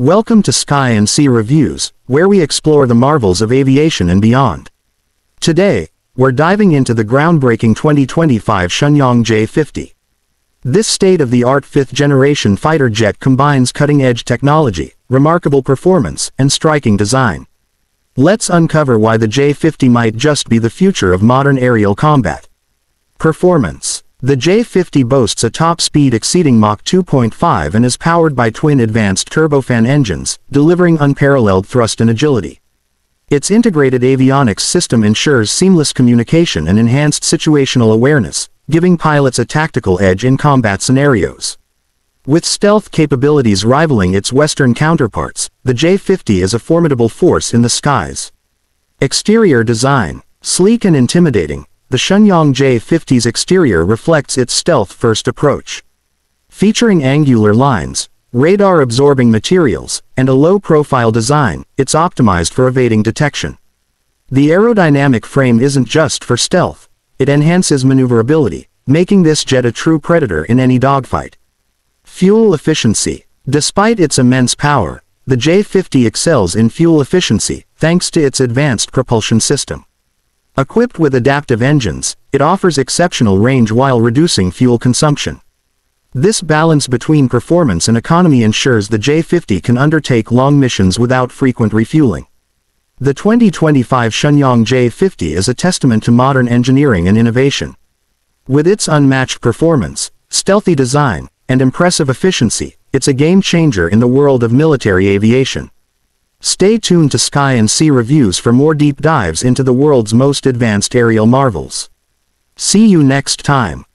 Welcome to Sky and Sea Reviews, where we explore the marvels of aviation and beyond. Today, we're diving into the groundbreaking 2025 Shenyang J-50. This state-of-the-art fifth-generation fighter jet combines cutting-edge technology, remarkable performance, and striking design. Let's uncover why the J-50 might just be the future of modern aerial combat. Performance the J50 boasts a top speed exceeding Mach 2.5 and is powered by twin advanced turbofan engines, delivering unparalleled thrust and agility. Its integrated avionics system ensures seamless communication and enhanced situational awareness, giving pilots a tactical edge in combat scenarios. With stealth capabilities rivaling its Western counterparts, the J-50 is a formidable force in the skies. Exterior design, sleek and intimidating, the Shenyang J-50's exterior reflects its stealth-first approach. Featuring angular lines, radar-absorbing materials, and a low-profile design, it's optimized for evading detection. The aerodynamic frame isn't just for stealth, it enhances maneuverability, making this jet a true predator in any dogfight. Fuel efficiency. Despite its immense power, the J-50 excels in fuel efficiency, thanks to its advanced propulsion system. Equipped with adaptive engines, it offers exceptional range while reducing fuel consumption. This balance between performance and economy ensures the J-50 can undertake long missions without frequent refueling. The 2025 Shenyang J-50 is a testament to modern engineering and innovation. With its unmatched performance, stealthy design, and impressive efficiency, it's a game-changer in the world of military aviation. Stay tuned to Sky and Sea Reviews for more deep dives into the world's most advanced aerial marvels. See you next time.